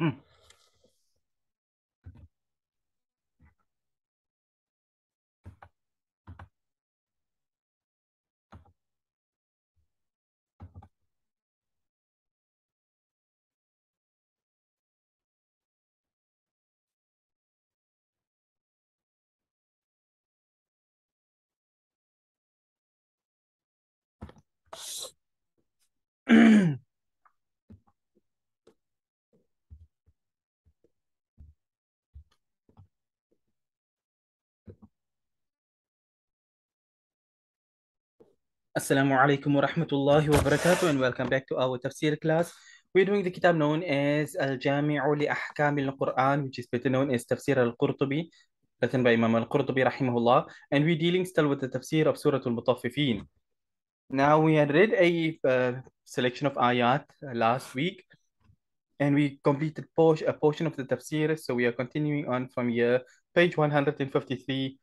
mm. Assalamu alaikum wa rahmatullahi wa barakatuh and welcome back to our tafsir class. We're doing the kitab known as Al-Jami'u li Ahkam al-Quran which is better known as Tafsir al-Qurtubi written by Imam al-Qurtubi rahimahullah and we're dealing still with the tafsir of Surah al-Mutaffifin. Now we had read a uh, selection of ayat uh, last week and we completed a portion of the tafsir so we are continuing on from here page 153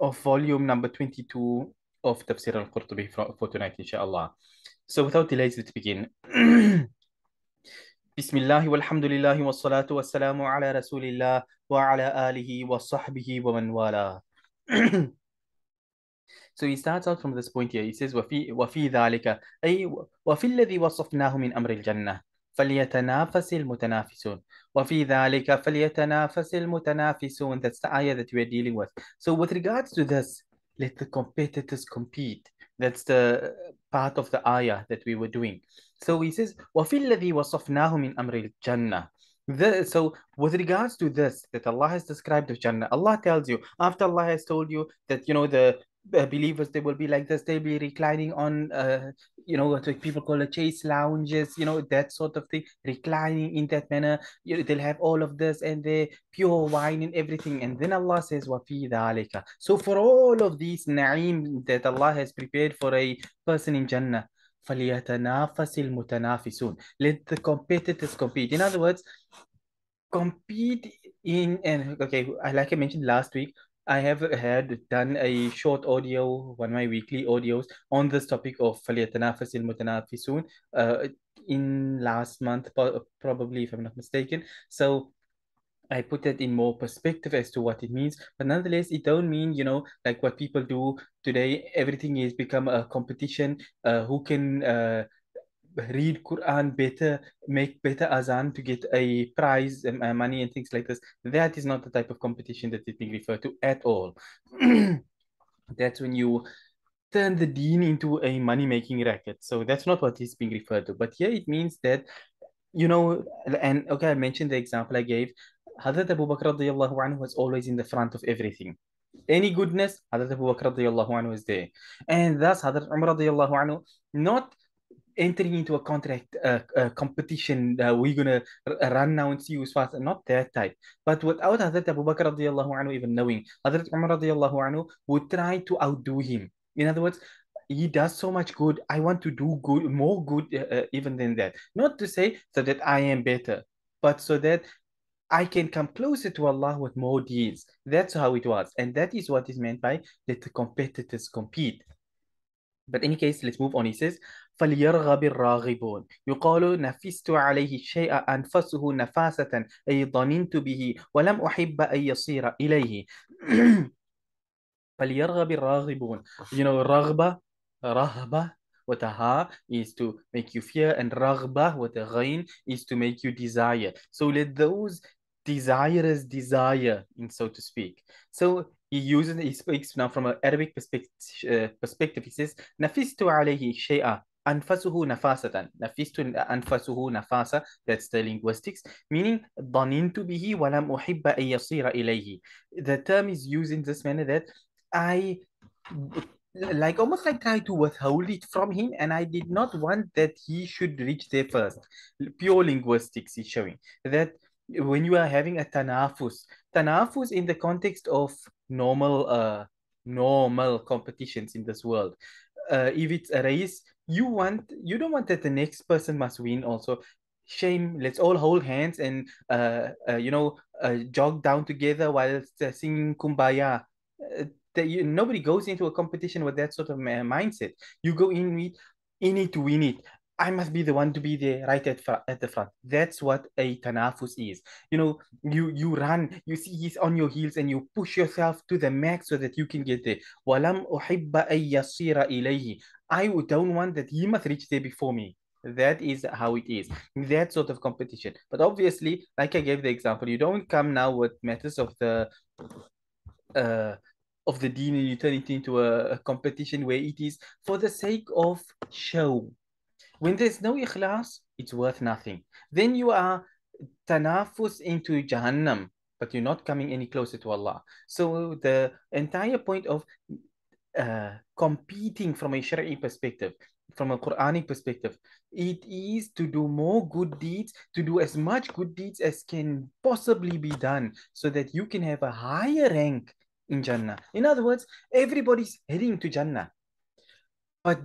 of volume number 22 of Tafsir al-Qurtubi for, tonight, inshallah. So without delays, let's begin. بسم الله والحمد لله والصلاة والسلام على رسول الله وعلى آله وصحبه ومن والاه. So he starts out from this point here. He says وفي وفي ذلك أي وفي الذي وصفناه من أمر الجنة فليتنافس المتنافسون وفي ذلك فليتنافس المتنافسون That's the ayah that we are dealing with. So with regards to this, let the competitors compete. That's the part of the ayah that we were doing. So he says, وَفِي الَّذِي وَصَفْنَاهُ مِنْ أَمْرِ الْجَنَّةِ the, so with regards to this that Allah has described of Jannah, Allah tells you after Allah has told you that you know the uh, uh, believers they will be like this. They'll be reclining on uh, you know what people call a chaise lounges you know that sort of thing reclining in that manner. You know, they'll have all of this and the pure wine and everything. And then allah says wafi so for all of these na'im that allah has prepared for a person in jannah فَلْيَتَنَافَسِ الْمُتَنَافِسُونَ. Let the competitors compete. In other words, compete in and okay like i mentioned last week I have had done a short audio, one of my weekly audios on this topic of فَلْيَتَنَافَسِ الْمُتَنَافِسُونَ uh, in last month, probably if I'm not mistaken. So I put it in more perspective as to what it means. But nonetheless, it don't mean, you know, like what people do today, everything is become a competition. Uh, who can uh, read Quran better, make better azan to get a prize, and uh, money and things like this. That is not the type of competition that is being referred to at all. That's when you turn the deen into a money-making racket. So that's not what is being referred to. But here it means that you know, and okay, I mentioned the example I gave. Hazrat Abu Bakr radiallahu anhu was always in the front of everything. Any goodness, Hazrat Abu Bakr radiallahu anhu was there. And thus Hazrat Umar radiallahu anhu, not entering into a contract uh, competition, uh, we're to run now and see who's faster. Not that type. But without Hazrat Abu Bakr anhu even knowing, Hazrat Umar anhu would try to outdo him. In other words, he does so much good. I want to do good, more good uh, uh, even than that. Not to say so that I am better, but so that I can come closer to Allah with more deeds. That's how it was. And that is what is meant by let the competitors compete. But in any case, let's move on. He says, فليرغب الراغبون يقال نفست عليه الشيء أنفسه نفاسة أي ضننت به ولم أحب أن يصير إليه فليرغب الراغبون you know رغبة رهبة with a ha is to make you fear and raghba with a ghain is to make you desire so let those desirers desire in so to speak so he uses he speaks now from an arabic perspective uh, perspective he says nafistu alayhi shay'a anfasuhu nafasatan nafistu anfasuhu nafasa that's the linguistics. Meaning bihi wa lam uhibba an yasira ilayhi the term is used in this manner that i like almost like try to withhold it from him and i did not want that he should reach there first. Pure linguistics is showing that when you are having a tanafus tanafus in the context of normal uh normal competitions in this world uh if it's a race you want you don't want that the next person must win also shame let's all hold hands and uh, uh you know uh, jog down together while singing kumbaya uh, that you, nobody goes into a competition with that sort of mindset. You go in with in it to win it. I must be the one to be there right at, fr- at the front. That's what a tanafus is. You know, you you run, you see he's on your heels and you push yourself to the max so that you can get there. وَلَمْ أُحِبَّ أَن يَصِيرَ إِلَيْهِ I don't want that he must reach there before me. That is how it is. That sort of competition. But obviously, like I gave the example, you don't come now with matters of the uh, of the deen and you turn it into a, a competition where it is for the sake of show when there's no ikhlas, it's worth nothing. Then you are tanafus into Jahannam, but you're not coming any closer to Allah. So the entire point of uh, competing from a Shari'i perspective, from a Quranic perspective, it is to do more good deeds, to do as much good deeds as can possibly be done, so that you can have a higher rank in Jannah. In other words, everybody's heading to Jannah. But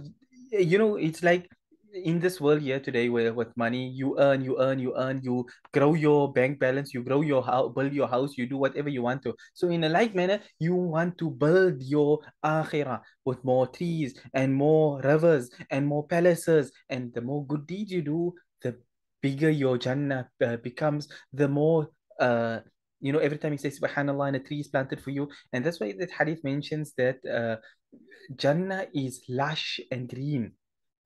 you know, it's like in this world here today where with money you earn you earn you earn you grow your bank balance you grow your house build your house you do whatever you want to. So in a like manner you want to build your akhirah with more trees and more rivers and more palaces. And the more good deeds you do the bigger your jannah uh, becomes. The more uh you know every time you say subhanallah and a tree is planted for you. And that's why that hadith mentions that uh jannah is lush and green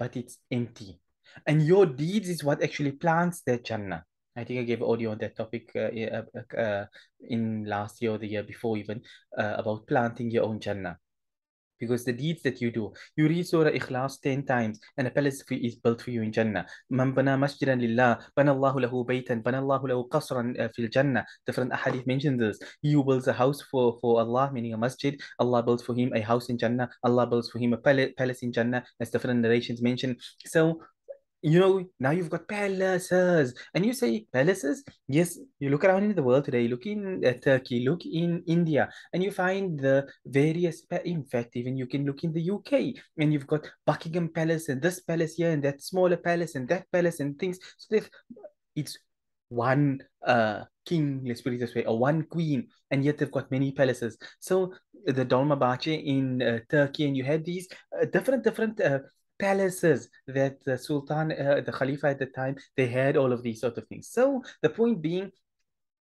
but it's empty. And your deeds is what actually plants that Jannah. I think I gave audio on that topic uh, uh, uh, in last year or the year before even uh, about planting your own Jannah because the deeds that you do, you read Surah Ikhlas 10 times and a palace is built for you in Jannah. Man bana masjidan lillah, bana Allahu lahu bana Allahu lahu qasran uh, fil Jannah. Different ahadith mention this. You builds a house for, for Allah, meaning a masjid. Allah builds for him a house in Jannah. Allah builds for him a palace in Jannah, as different narrations mention. So you know, now you've got palaces. And you say palaces? Yes, you look around in the world today, look in uh, Turkey, look in India, and you find the various, in fact, even you can look in the UK and you've got Buckingham Palace and this palace here and that smaller palace and that palace and things. So it's one uh, king, let's put it this way, or one queen, and yet they've got many palaces. So the Dolmabahce in uh, Turkey, and you had these uh, different, different uh, palaces that the Sultan, uh, the Khalifa at the time, they had all of these sort of things. So the point being,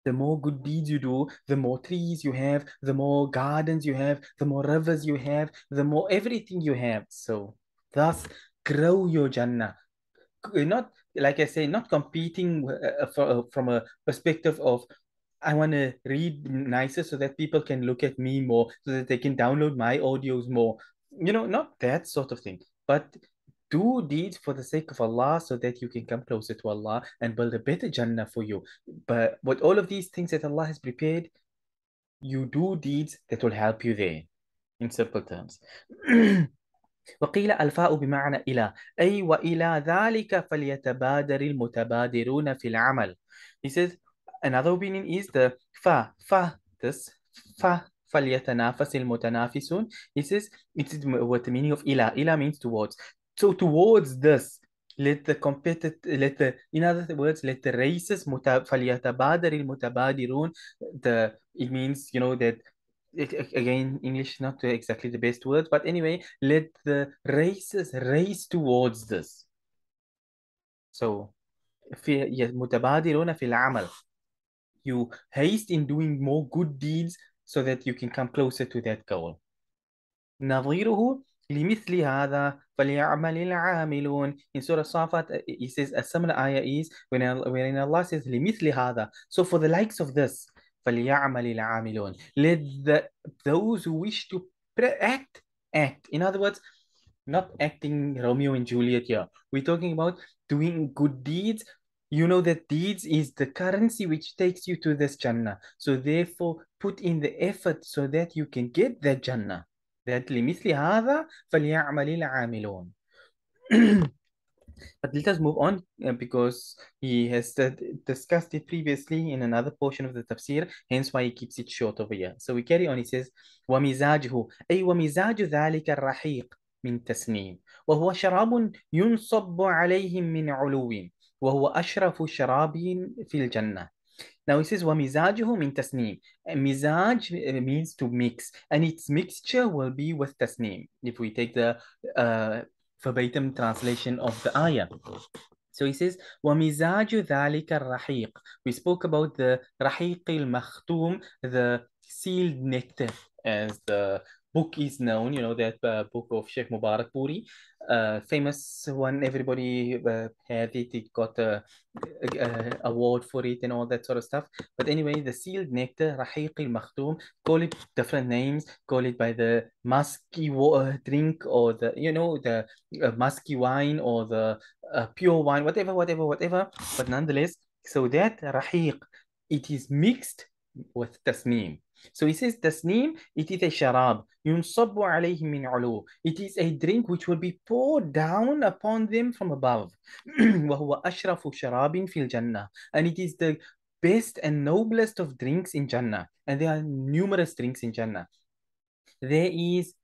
the more good deeds you do, the more trees you have, the more gardens you have, the more rivers you have, the more everything you have. So thus grow your Jannah. Not, like I say, not competing uh, for, uh, from a perspective of I want to read nicer so that people can look at me more, so that they can download my audios more. You know, not that sort of thing but do deeds for the sake of Allah so that you can come closer to Allah and build a better Jannah for you. But with all of these things that Allah has prepared, you do deeds that will help you there, in simple terms. وقيل الفاء بمعنى إلى أي وإلى ذلك فليتبادر المتبادرون في العمل. He says another opinion is the fa, fa, this fa فَلْيَتَنَافَسِ الْمُتَنَافِسُونَ It says, it's what the meaning of ila. Ila means towards. So towards this, let the competitive, let the, in other words, let the races, فَلْيَتَبَادَرِ الْمُتَبَادِرُونَ The, it means, you know, that it, again, English not exactly the best word, but anyway, let the races race towards this. So, في متبادرون في العمل. You haste in doing more good deeds so that you can come closer to that goal. نظيره لمثل هذا فليعمل العاملون in Surah Safat he says a similar ayah is when, when Allah says لمثل هذا so for the likes of this فليعمل العاملون let the, those who wish to act act in other words not acting Romeo and Juliet here we're talking about doing good deeds you know that deeds is the currency which takes you to this Jannah. So therefore, put in the effort so that you can get that Jannah. That لمثل هذا فليعمل العاملون. But let us move on uh, because he has uh, discussed it previously in another portion of the tafsir, hence why he keeps it short over here. So we carry on, he says, وَمِزَاجُهُ أي وَمِزَاجُ ذَلِكَ الرَّحِيقِ من تسنيم وهو شراب ينصب عليهم من علو وهو أشرف شراب في الجنة Now he says ومزاجه من تسنيم مزاج means to mix and its mixture will be with تسنيم if we take the uh, verbatim translation of the ayah. So he says, وَمِزَاجُ ذَلِكَ الرَّحِيقِ We spoke about the رَحِيقِ الْمَخْتُوم, the sealed nectar, as the book is known, you know, that uh, book of Sheikh Mubarakpuri, uh, famous one, everybody uh, had it, it got a, award for it and all that sort of stuff. But anyway, the sealed nectar, Rahiq al-Makhtoum, call it different names, call it by the musky water drink or the, you know, the uh, musky wine or the uh, pure wine, whatever, whatever, whatever. But nonetheless, so that Rahiq, it is mixed with tasneem. So he says tasneem, it is a sharab. ينصب عليه من علو. It is a drink which will be poured down upon them from above. وهو أشرف شراب في الجنة. And it is the best and noblest of drinks in Jannah. And there are numerous drinks in Jannah. There is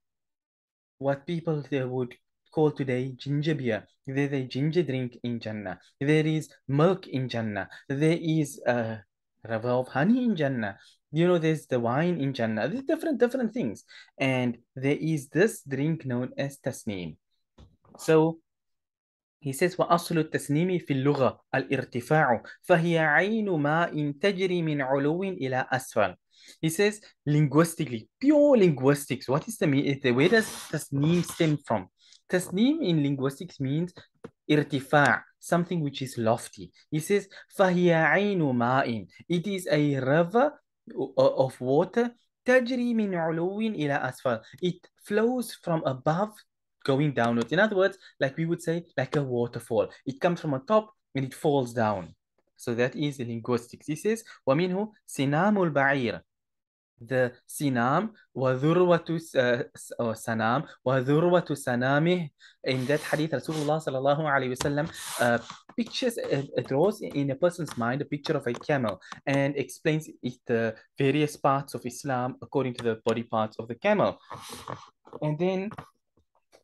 what people they would call today ginger beer. There's a ginger drink in Jannah. There is milk in Jannah. There is a river of honey in Jannah you know there's the wine in Jannah there's different different things and there is this drink known as tasneem so he says وأصل التسنيم في اللغة الارتفاع فهي عين ماء تجري من علو إلى أسفل he says linguistically pure linguistics what is the where does tasneem stem from tasneem in linguistics means irtifa' something which is lofty he says فهي عين ماء it is a river of water تجري من علو إلى أسفل it flows from above going downwards in other words like we would say like a waterfall it comes from a top and it falls down so that is the linguistics he says ومنه سنام البعير the sinam وذروة uh, sanam وذروة sanamih in that hadith Rasulullah sallallahu alayhi wasallam uh, pictures uh, draws in a person's mind a picture of a camel and explains it, the various parts of Islam according to the body parts of the camel and then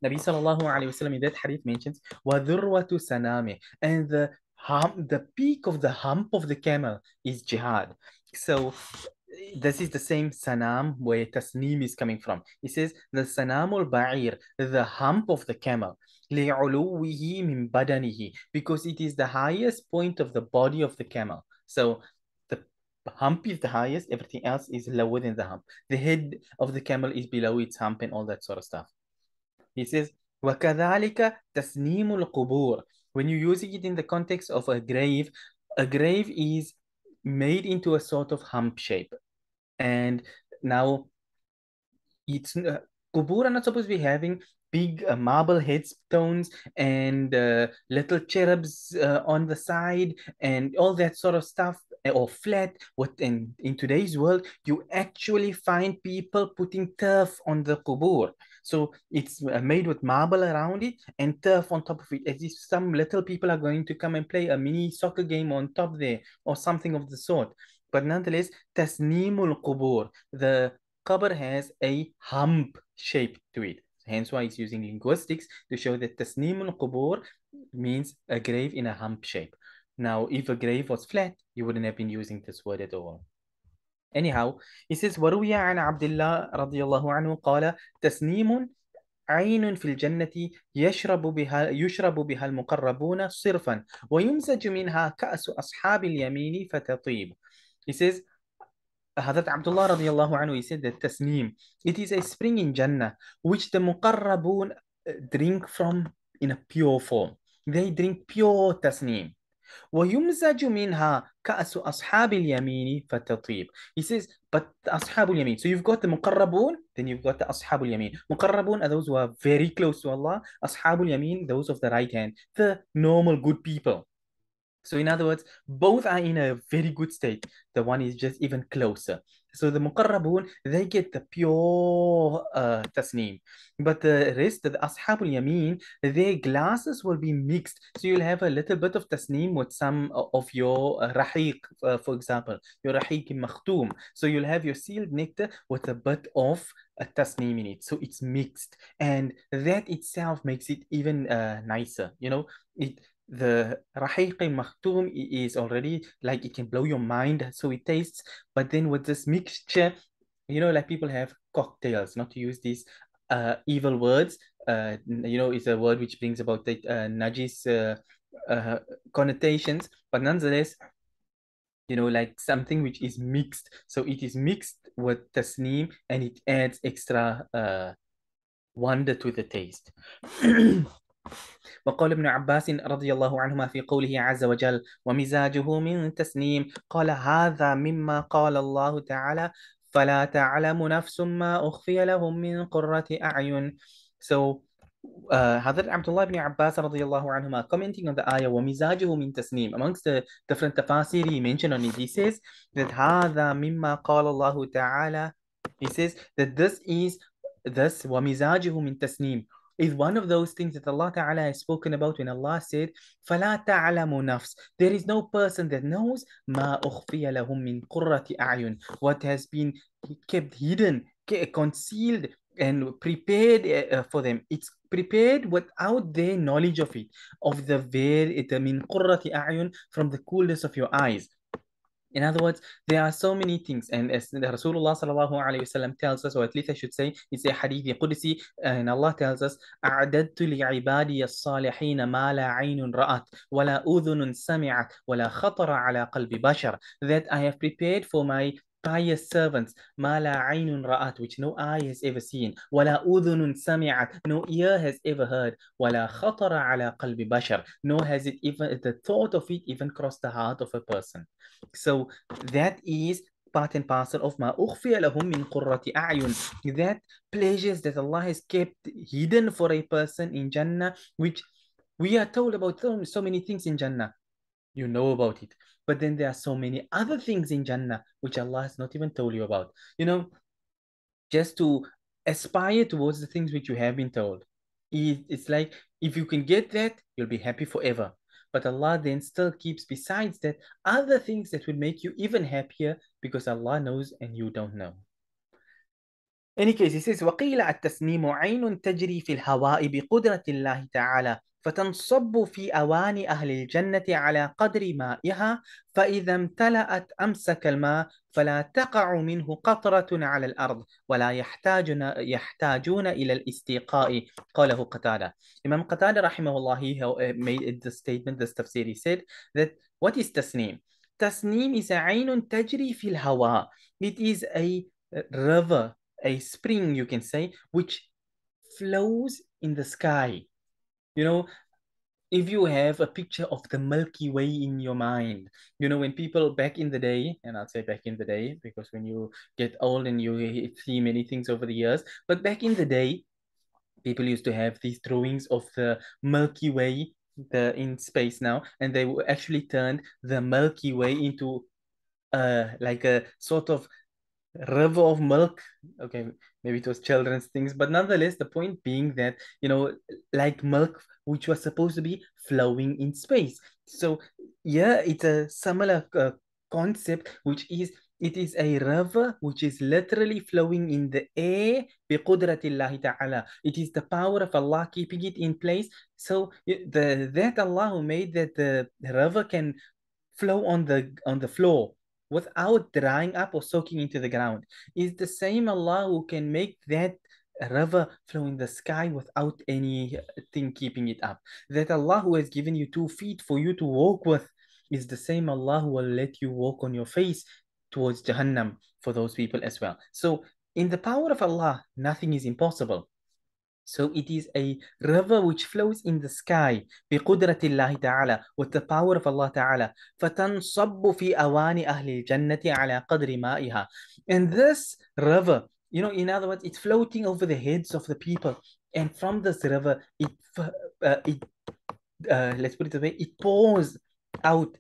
Nabi sallallahu alayhi wasallam in that hadith mentions وذروة sanamih and the hump, the peak of the hump of the camel is jihad so this is the same sanam where tasneem is coming from. He says the sanamul ba'ir, the hump of the camel, li'uluwihi min badanihi, because it is the highest point of the body of the camel. So the hump is the highest, everything else is lower than the hump. The head of the camel is below its hump and all that sort of stuff. He says, وَكَذَلِكَ تَسْنِيمُ الْقُبُورِ When you're using it in the context of a grave, a grave is made into a sort of hump shape. And now it's uh, Kubur are not supposed to be having big uh, marble headstones and uh, little cherubs uh, on the side and all that sort of stuff uh, or flat. What in in today's world you actually find people putting turf on the kubur. So it's uh, made with marble around it and turf on top of it as if some little people are going to come and play a mini soccer game on top there or something of the sort but nonetheless tasneemul qubur the qabr has a hump shape to it Hence why it's using linguistics to show that tasneemul qubur means a grave in a hump shape. Now, if a grave was flat, you wouldn't have been using this word at all. Anyhow, he says, وروي عن عبد الله رضي الله عنه قال تسنيم عين في الجنة يشرب بها يشرب بها المقربون صرفا ويمزج منها كأس أصحاب اليمين فتطيب. He says, Hazrat Abdullah radiallahu anhu, he said that tasneem, it is a spring in Jannah, which the muqarrabun uh, drink from in a pure form. They drink pure tasneem. ويمزج منها كأس أصحاب اليمين فتطيب. He says, but أصحاب اليمين. So you've got the muqarrabun, then you've got the أصحاب اليمين. muqarrabun are those who are very close to Allah. أصحاب اليمين, those of the right hand. The normal good people. So in other words, both are in a very good state. The one is just even closer. So the muqarrabun, they get the pure uh, tasneem. But the rest, the ashabul yameen, their glasses will be mixed. So you'll have a little bit of tasneem with some of your uh, rahiq, uh, for example, your rahiq makhtoom. So you'll have your sealed nectar with a bit of a tasneem in it. So it's mixed. And that itself makes it even uh, nicer. You know, it the rahiq makhtoom is already like it can blow your mind so it tastes but then with this mixture you know like people have cocktails not to use these uh, evil words uh, you know, is a word which brings about the uh, najis uh, uh, connotations, but nonetheless, you know, like something which is mixed. So it is mixed with tasneem and it adds extra uh, wonder to the taste. وقال ابن عباس رضي الله عنهما في قوله عز وجل ومزاجه من تسنيم. قال هذا مما قال الله تعالى فلا تعلم نفس ما أخفي لهم من قرة أعين. So uh, Hadrat Abdullah ibn Abbas radiallahu anhuma commenting on the ayah وَمِزَاجُهُ مِن تَسْنِيم. Amongst the different tafasir he mentioned on it he says that هذا مما قال الله تعالى. He says that this is this وَمِزَاجُهُ مِن تَسْنِيم. is one of those things that Allah Ta'ala has spoken about when Allah said, فَلَا تَعْلَمُ نَفْسٍ There is no person that knows مَا أُخْفِيَ لَهُم مِّن قُرَّةِ أَعْيُنٍ What has been kept hidden, concealed and prepared uh, for them. It's prepared without their knowledge of it, of the veil, the min qurrati a'yun, from the coolness of your eyes. In other words, there are so many things, and as Rasulullah sallallahu alayhi wasallam tells us, or at least I should say, it's a hadith qudsi, and Allah tells us, أعددت لعبادي الصالحين ما لا عين رأت ولا أذن سمعت ولا خطر على قلب بشر that I have prepared for my pious servants ما لا عين رأت which no eye has ever seen ولا أذن سمعت no ear has ever heard ولا خطر على قلب بشر nor has it even the thought of it even crossed the heart of a person so that is part and parcel of ما أخفي لهم من قرة أعين that pleasures that Allah has kept hidden for a person in Jannah which we are told about so, so many things in Jannah you know about it but then there are so many other things in Jannah which Allah has not even told you about. You know, just to aspire towards the things which you have been told. It's like if you can get that, you'll be happy forever. But Allah then still keeps besides that other things that would make you even happier because Allah knows and you don't know. Any case, he says, وَقِيلَ التَّسْنِيمُ عَيْنٌ تَجْرِي فِي الْهَوَاءِ بِقُدْرَةِ اللَّهِ تَعَالَى فتنصب في أواني أهل الجنة على قدر مائها فإذا امتلأت أمسك الماء فلا تقع منه قطرة على الأرض ولا يحتاجون يحتاجون إلى الاستيقاء قاله قتادة Imam Qatada rahimahullah he made the statement this tafsir he said that what is tasneem tasneem is a عين تجري في الهواء it is a river a spring you can say which flows in the sky you know if you have a picture of the milky way in your mind you know when people back in the day and i'll say back in the day because when you get old and you see many things over the years but back in the day people used to have these drawings of the milky way the in space now and they actually turned the milky way into uh like a sort of river of milk. Okay maybe it was children's things but nonetheless the point being that you know like milk which was supposed to be flowing in space so yeah it's a similar uh, concept which is it is a river which is literally flowing in the air ta'ala. It is the power of Allah keeping it in place. So the that Allah who made that the river can flow on the on the floor without drying up or soaking into the ground. Is the same Allah who can make that river flow in the sky without anything keeping it up. That Allah who has given you two feet for you to walk with is the same Allah who will let you walk on your face towards Jahannam for those people as well. So in the power of Allah, nothing is impossible. So it is a river which flows in the sky بقدرة الله تعالى with the power of Allah تعالى فتنصب في أواني أهل الجنة على قدر مائها and this river you know in other words it's floating over the heads of the people and from this river it uh, it uh, let's put it away it pours out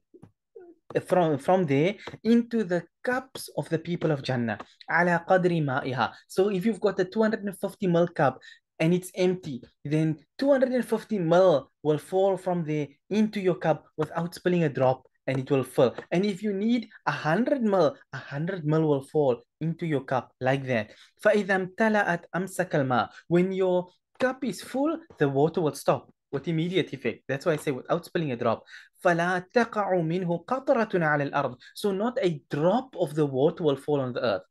from from there into the cups of the people of Jannah على قدر مائها so if you've got a 250 ml cup and it's empty, then 250 ml will fall from there into your cup without spilling a drop and it will fill. And if you need 100 ml, 100 ml will fall into your cup like that. فَإِذَا امْتَلَأَتْ أَمْسَكَ الْمَاء When your cup is full, the water will stop with immediate effect. That's why I say without spilling a drop. فَلَا تَقَعُ مِنْهُ قَطْرَةٌ عَلَى الْأَرْضِ So not a drop of the water will fall on the earth.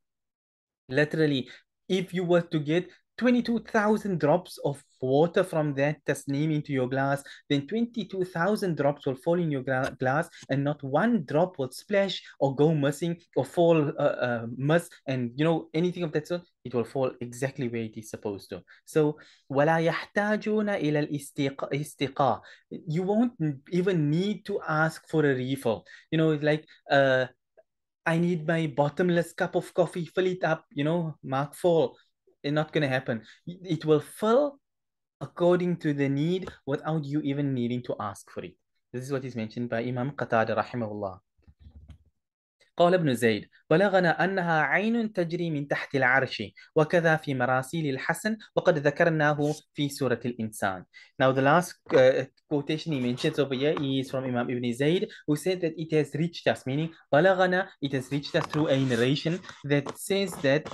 Literally, if you were to get 22,000 drops of water from that tasneem into your glass, then 22,000 drops will fall in your glass and not one drop will splash or go missing or fall uh, uh, miss and you know anything of that sort, it will fall exactly where it is supposed to. So ولا يحتاجون إلى الاستقاء. You won't even need to ask for a refill. You know, like uh, I need my bottomless cup of coffee, fill it up, you know, mark full it's not going to happen. It will fill according to the need without you even needing to ask for it. This is what is mentioned by Imam Qatada rahimahullah. قال ابن زيد بلغنا أنها عين تجري من تحت العرش وكذا في مراسيل الحسن وقد ذكرناه في سورة الإنسان Now the last uh, quotation he mentions over here is from Imam Ibn Zayd who said that it has reached us meaning بلغنا it has reached us through a narration that says that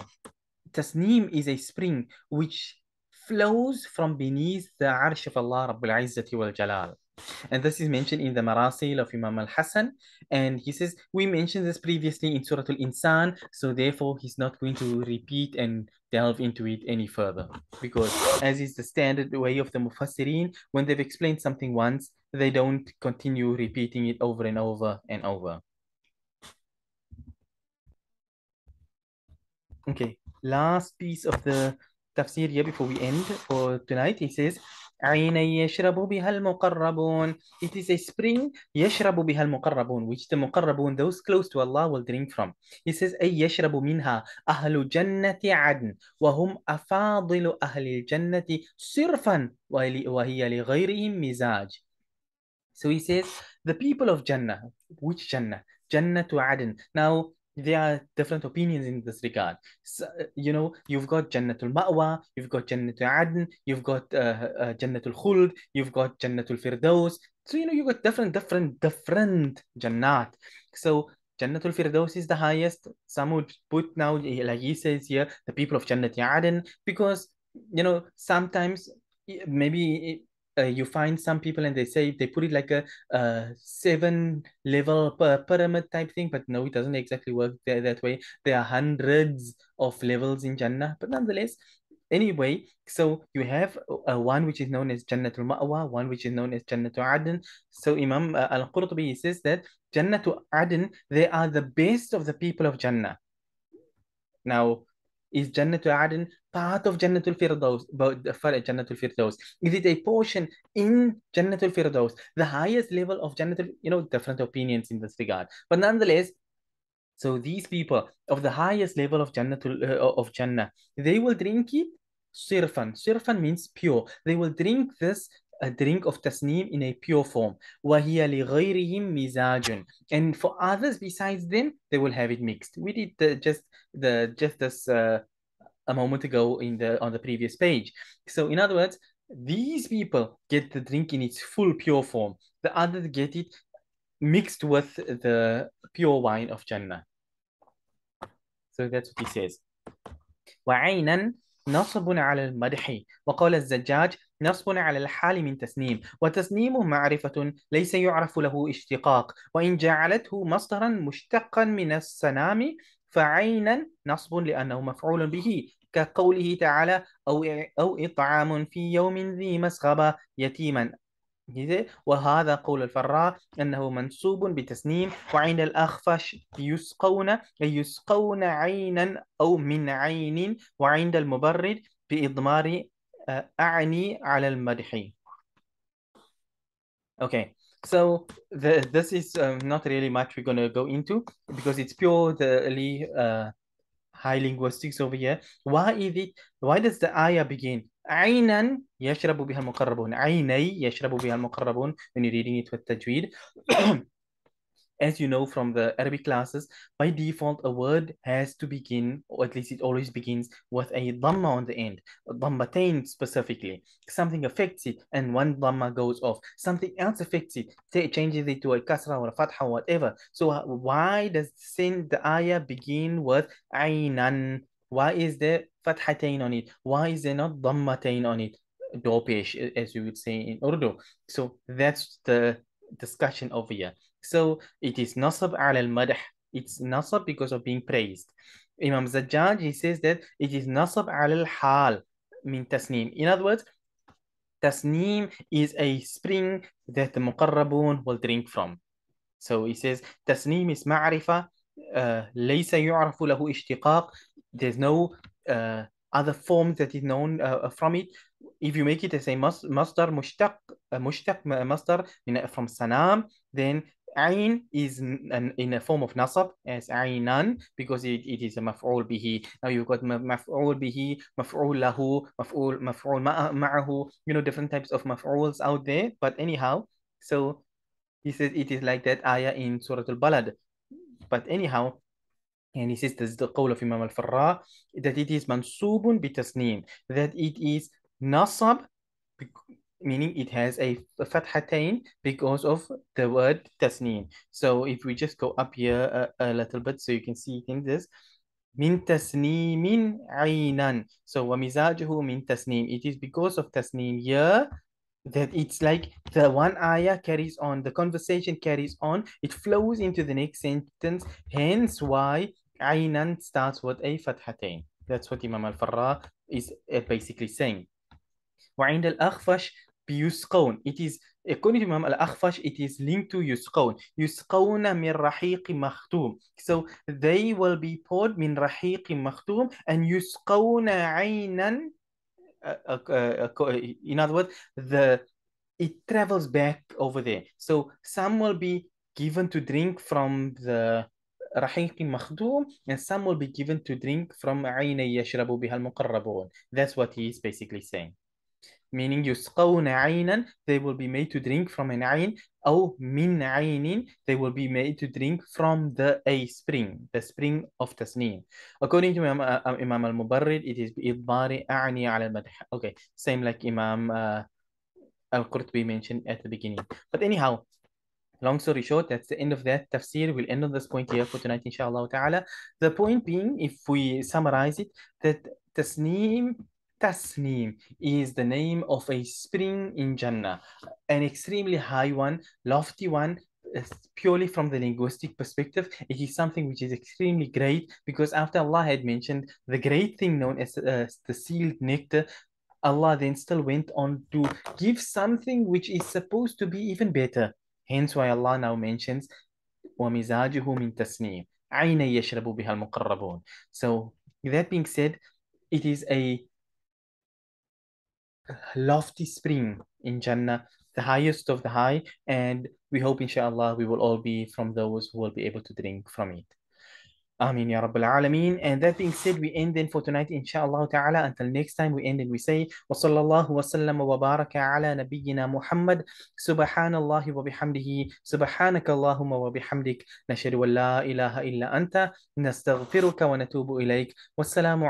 Tasneem is a spring which flows from beneath the arsh of Allah Rabbul Izzati wal Jalal. And this is mentioned in the Marasil of Imam al-Hassan. And he says, we mentioned this previously in Surah Al-Insan, so therefore he's not going to repeat and delve into it any further. Because as is the standard way of the Mufassirin, when they've explained something once, they don't continue repeating it over and over and over. Okay, last piece of the tafsir here before we end for tonight. He says, عين يشرب بها المقربون. It is a spring يشرب بها المقربون, which the مقربون, those close to Allah, will drink from. He says, أي يشرب منها أهل جنة عدن وهم أفاضل أهل الجنة صرفا وهي لغيرهم مزاج. So he says, the people of Jannah, which Jannah? Jannah to Aden. Now, there are different opinions in this regard. So, you know, you've got Jannatul Ma'wa, you've got Jannatul Adn, you've got uh, uh, Jannatul Khuld, you've got Jannatul Firdaus. So, you know, you've got different, different, different Jannat. So, Jannatul Firdaus is the highest. Some would put now, like he says here, the people of Jannat Aden, because, you know, sometimes maybe uh, you find some people and they say they put it like a, a seven level per pyramid type thing, but no, it doesn't exactly work there, that way. There are hundreds of levels in Jannah, but nonetheless, anyway, so you have uh, one which is known as Jannatul Ma'wa, one which is known as Jannatul Aden. So Imam uh, Al-Qurtubi says that Jannatul Aden, they are the best of the people of Jannah. Now, is Jannatul Aden part of Jannatul Firdaus, Jannatul Firdaus? Is it a portion in Jannatul Firdaus, the highest level of Jannatul, you know, different opinions in this regard. But nonetheless, so these people of the highest level of Jannatul, uh, of Jannah, they will drink it sirfan. Sirfan means pure. They will drink this a drink of tasneem in a pure form. وَهِيَ لِغَيْرِهِمْ مِزَاجٌ And for others besides them, they will have it mixed. We did the, just the just this uh, a moment ago in the on the previous page. So in other words, these people get the drink in its full pure form. The others get it mixed with the pure wine of Jannah. So that's what he says. وعينا نصب على المدح. وقال الزجاج نصب على الحال من تسنيم. وتسنيمه معرفة ليس يعرف له اشتقاق. وإن جعلته مصدرا مشتقا من السنام فعينا نصب لأنه مفعول به. كقوله تعالى أو أو إطعام في يوم ذي مسغبة يتيما. وهذا قول الفراء أنه منسوب بتسنيم وعند الأخفش يسقون يسقون عينا أو من عين وعند المبرد بإضمار أعني على المدح Okay, so the, this is um, not really much we're going to go into because it's purely uh, high linguistics over here. Why is it? Why does the ayah begin? عينا يشرب بها المقربون عيني يشرب بها المقربون when you're reading it with tajweed as you know from the Arabic classes, by default, a word has to begin, or at least it always begins, with a dhamma on the end, a dhammatain specifically. Something affects it, and one dhamma goes off. Something else affects it, it changes it to a kasra or a fatha or whatever. So uh, why does sin, the ayah begin with aynan? Why is there fathatain on it? Why is there not dhammatain on it? Dopesh, as you would say in Urdu. So that's the discussion over here. So it is nasab al al-madh. It's nasab because of being praised. Imam Zajjaj, he says that it is nasab al al-hal. من تسنيم in other words تسنيم is a spring that the مقربون will drink from so he says تسنيم is معرفة uh, ليس يعرف له اشتقاق there's no uh, other form that is known uh, uh, from it. If you make it as a masdar mushtaq, uh, mushtaq uh, masdar from sanam, then ayn is an, in a form of nasab as aynan because it, it is a maf'ul bihi. Now you've got maf'ul bihi, maf'ul lahu, maf'ul maf'ul ma'ahu, you know, different types of maf'uls out there. But anyhow, so he says it is like that ayah in Surah Al-Balad. But anyhow, and he says this is the قول of Imam al-Farra that it is منصوب بتسنيم that it is nasab meaning it has a fathatain because of the word tasneem. So if we just go up here a, a little bit so you can see in this, min tasneemin aynan. So wamizajuhu min tasneem. It is because of tasneem here that it's like the one ayah carries on, the conversation carries on, it flows into the next sentence, hence why aynan starts with a fathatain. That's what Imam al-Farra is uh, basically saying. وعند الأخفش بيسقون it is according to Imam al-Akhfash it is linked to يسقون يسقون من رحيق مختوم so they will be poured من رحيق مختوم and يسقون عينا uh, uh, uh, in other words the it travels back over there so some will be given to drink from the رحيق مخدوم and some will be given to drink from عين يشرب بها المقربون that's what he is basically saying meaning يسقون عينا they will be made to drink from an عين أو من عين they will be made to drink from the a spring the spring of تسنيم according to Imam, uh, Imam al-Mubarrid it is بإضمار أعني على المدح okay same like Imam uh, al-Qurtubi mentioned at the beginning but anyhow long story short, that's the end of that tafsir. We'll end on this point here for tonight, inshallah ta'ala. The point being, if we summarize it, that tasneem Tasneem is the name of a spring in Jannah, an extremely high one, lofty one, purely from the linguistic perspective, it is something which is extremely great because after Allah had mentioned the great thing known as uh, the sealed nectar, Allah then still went on to give something which is supposed to be even better. Hence why Allah now mentions وَمِزَاجُهُ مِن تَسْنِيمٍ عَيْنَ يَشْرَبُ بِهَا الْمُقَرَّبُونَ So, with that being said, it is a lofty spring in Jannah, the highest of the high, and we hope inshallah we will all be from those who will be able to drink from it. Ameen Ya Rabbil Alameen. And that being said, we end then for tonight, inshallah ta'ala. Until next time, we end and we say, wa sallallahu wa sallam wa baraka Muhammad. Subhanallahi wa bihamdihi. Subhanaka Allahumma wa bihamdik. Nashadu wa la ilaha illa anta. Nastaghfiruka wa natubu ilayk. Wassalamu